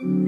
Oh